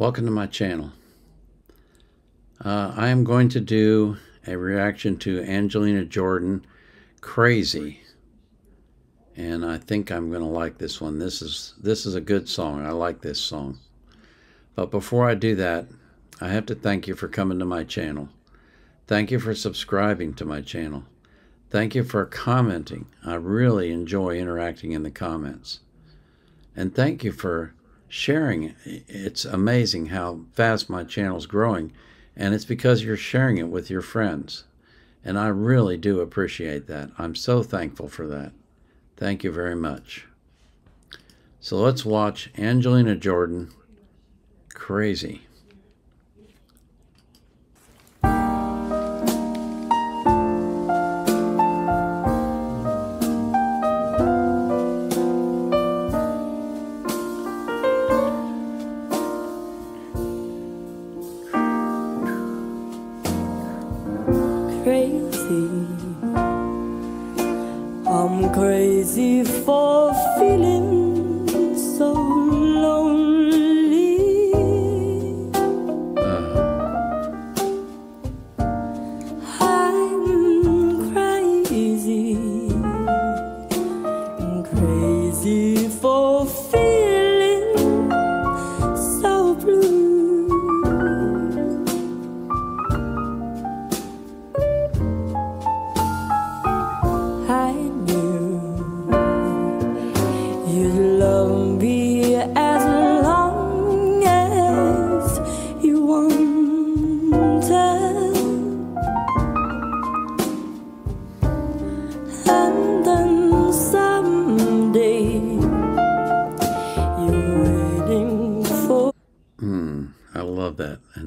Welcome to my channel. Uh, I am going to do a reaction to Angelina Jordan, Crazy. And I think I'm going to like this one. This is this is a good song. I like this song. But before I do that, I have to thank you for coming to my channel. Thank you for subscribing to my channel. Thank you for commenting. I really enjoy interacting in the comments. And thank you for sharing. It's amazing how fast my channel is growing, and it's because you're sharing it with your friends. And I really do appreciate that. I'm so thankful for that. Thank you very much. So let's watch Angelina Jordan, crazy.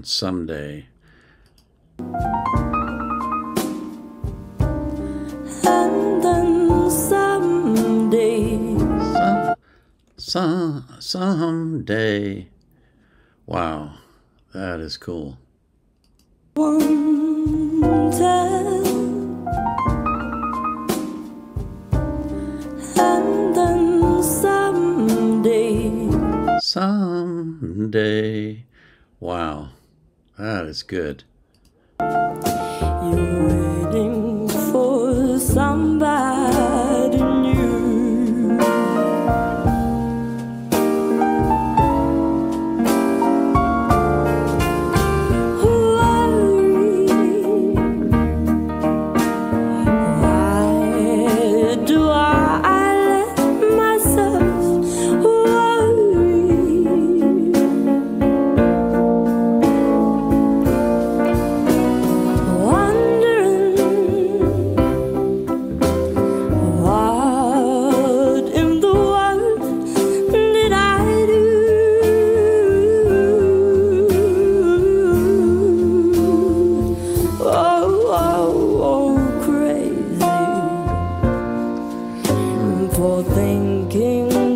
Someday. And then someday Some, some, someday. Wow, that is cool. wanted, and then someday Someday. Wow, Ah, that is good. you're waiting for somebody for thinking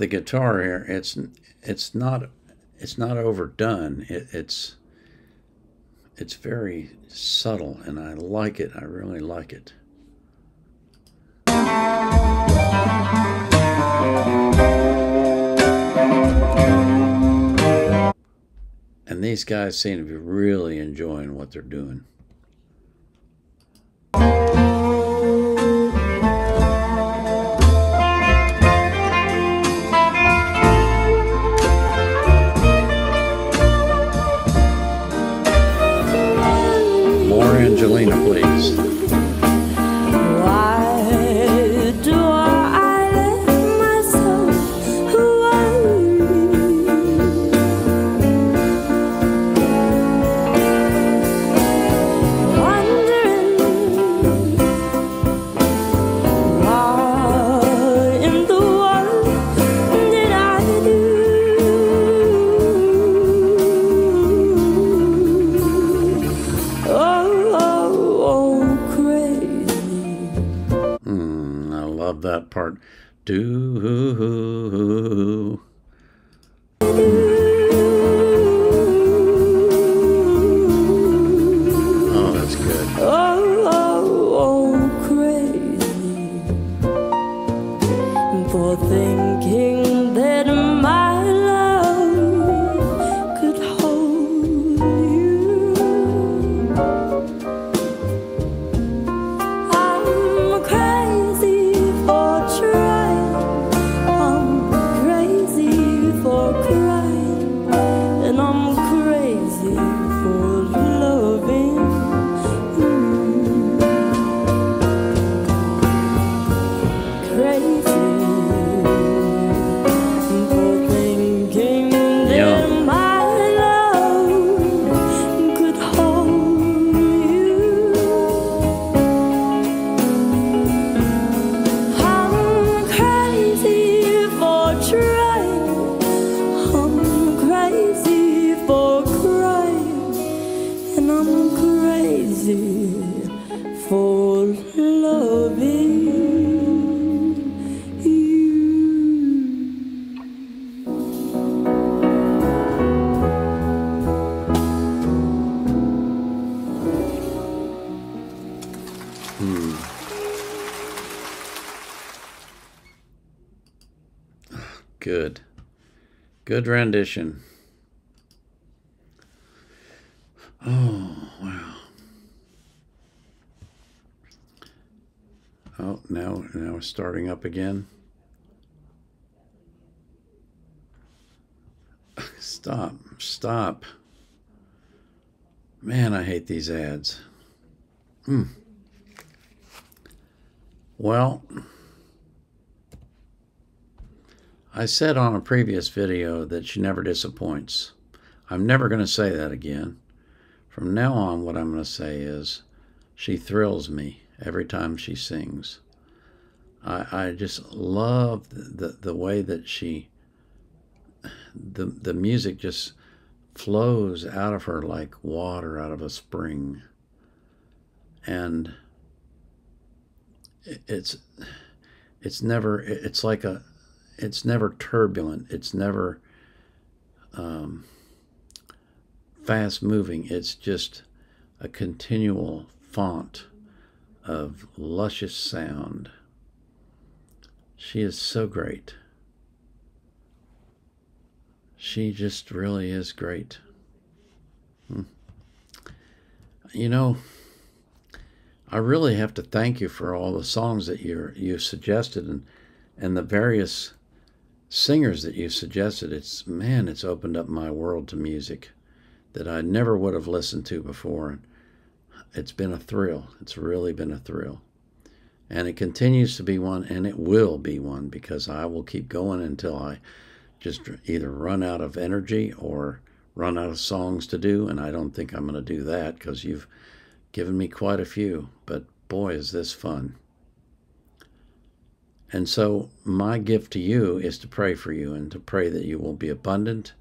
the guitar here. It's it's not it's not overdone. It, it's it's very subtle, and I like it. I really like it. And these guys seem to be really enjoying what they're doing. Good. Good rendition. Oh, wow. Oh, now now it's starting up again. Stop. Stop. Man, I hate these ads. Hmm. Well, I said on a previous video that she never disappoints. I'm never going to say that again. From now on, what I'm going to say is she thrills me every time she sings. I, I just love the, the, way that she, the, the music just flows out of her like water out of a spring. And it's, it's never, it's like a, it's never turbulent. It's never um, fast moving. It's just a continual font of luscious sound. She is so great. She just really is great. Hmm. You know, I really have to thank you for all the songs that you you suggested and and the various singers that you suggested. It's man, it's opened up my world to music that I never would have listened to before. And it's been a thrill. It's really been a thrill. And it continues to be one, and it will be one because I will keep going until I just either run out of energy or run out of songs to do. And I don't think I'm going to do that because you've given me quite a few. But boy, is this fun. And so, my gift to you is to pray for you and to pray that you will be abundant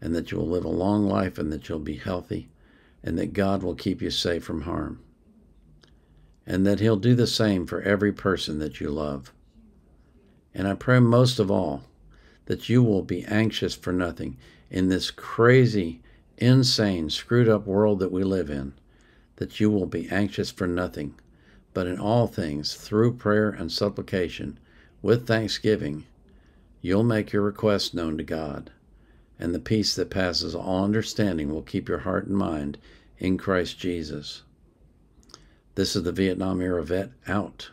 and that you will live a long life and that you'll be healthy and that God will keep you safe from harm. And that He'll do the same for every person that you love. And I pray most of all that you will be anxious for nothing in this crazy, insane, screwed up world that we live in, that you will be anxious for nothing, but in all things, through prayer and supplication, with thanksgiving, you'll make your request known to God, and the peace that passes all understanding will keep your heart and mind in Christ Jesus. This is the Vietnam era vet out.